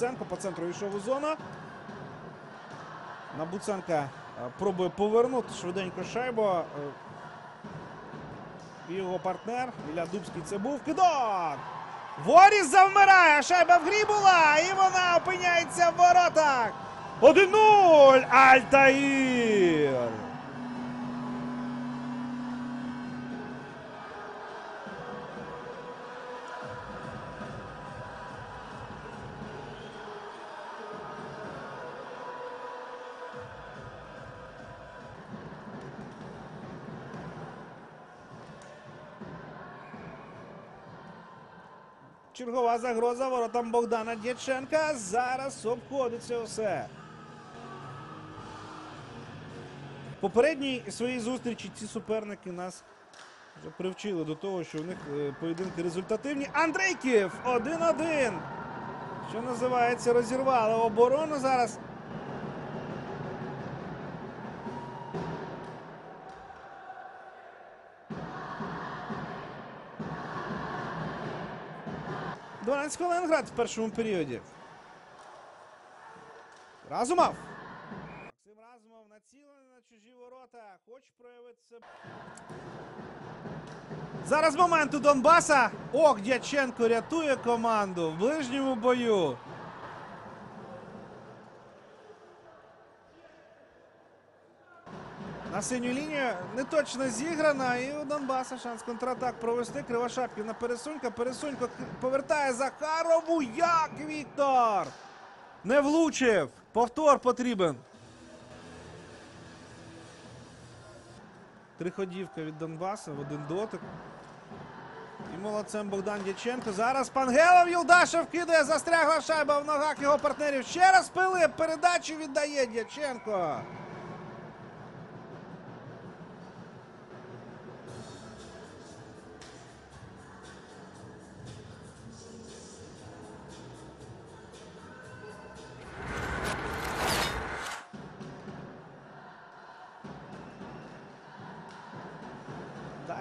Буценко. По центру йшов у зону. На Буценка е, пробує повернути швиденько шайбу. Е, його партнер Ілля Дубський це був кидок. Воріс завмирає. Шайба в грі була. І вона опиняється в воротах. 1-0. Альтаїр. Чергова загроза воротам Богдана Дяченка. Зараз обходиться все. В попередній своїй зустрічі ці суперники нас вже привчили до того, що в них е, поєдинки результативні. Андрейків 1-1. Що називається, розірвали оборону зараз. «12 Ленград в першому періоді. Разумов. Максим Разумов націлений на чужі ворота. Хоч проявитися. Зараз момент у Донбаса. Ох, Дяченко рятує команду в ближньому бою. На синю лінію не точно зіграна. І у Донбаса шанс контратак провести. Кривошапків на пересунька. Пересунько повертає Захарову. Як Віктор! Не влучив. Повтор потрібен. Триходівка від Донбаса в один дотик. І молодцем Богдан Дяченко. Зараз Пангелов Юлдашев кидає, застрягла шайба в ногах його партнерів. Ще раз Пилип передачу віддає Дяченко.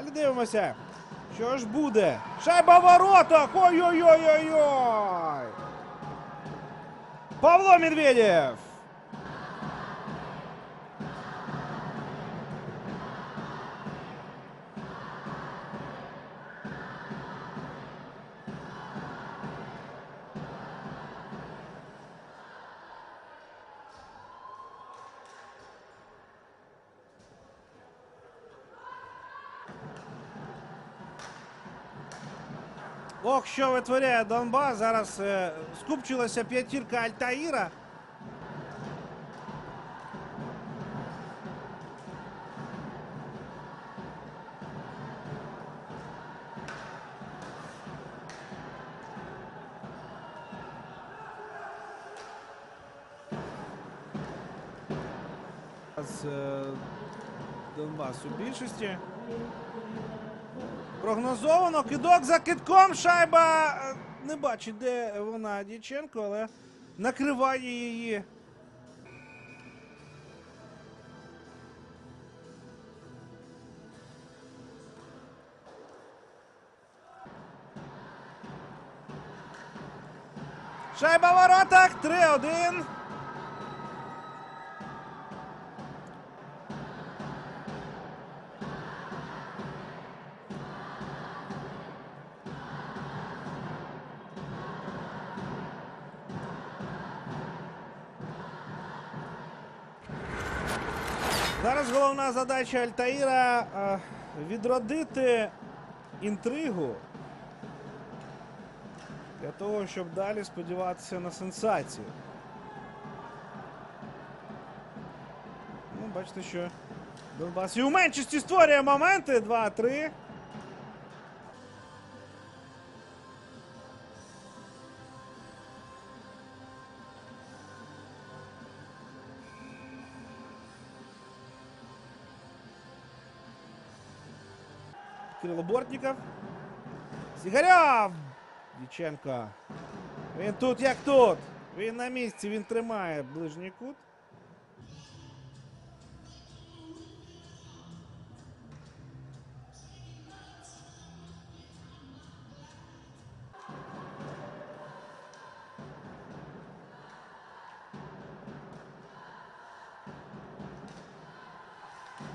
Дивимося. Що ж буде? Шайба в воротах! Ой-ой-ой-ой-ой! Павло Медведєв! Ох, що витворяє Донбас. Зараз е, скупчилася п'ятірка Альтаїра. Е, Донбас у більшості. Прогнозовано. Кидок за китком. Шайба е, не бачить, де вона Дяченко, але накриває її. Шайба в воротах. 3-1. Зараз головна задача Альтаїра е, відродити інтригу для того, щоб далі сподіватися на сенсацію. Ну, бачите, що Донбас і у меншості створює моменти. 2-3. Кирилл бортников. Сигарев. Діченко. Він тут, як тут. Він на місці, він тримає ближній кут.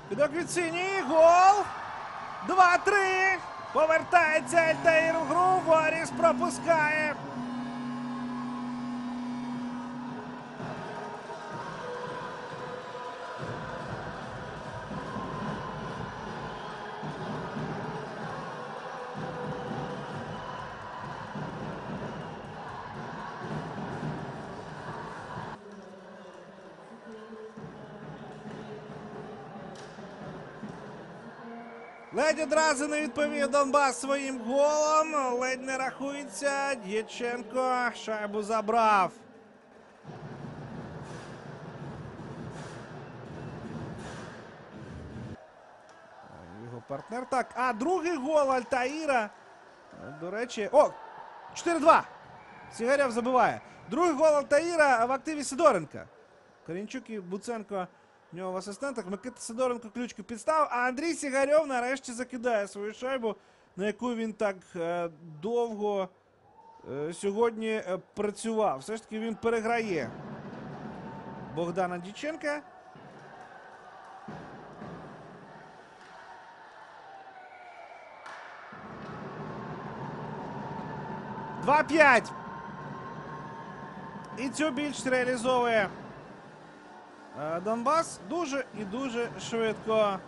Підок від синій, гол! 2-3. Повертається Альтаїр у гру. Воріс пропускає. Ледь одразу не відповів Донбас своїм голом. Ледь не рахується. Дяченко шайбу забрав. Його партнер. Так, а другий гол Альтаїра. До речі. О! 4-2. Сігарєв забиває. Другий гол Альтаїра в активі Сидоренка. Корінчук і Буценко в нього в асистентах. Микита Сидоренко ключку підстав, а Андрій Сігарьов нарешті закидає свою шайбу, на яку він так е, довго е, сьогодні е, працював. Все ж таки він переграє Богдана Діченка. Два-п'ять. І цю більш реалізовує Донбас дуже і дуже швидко.